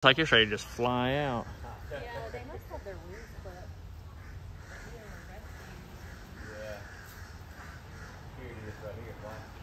It's like you're ready to just fly out. Yeah, they must have their. Yeah. Here it is right here.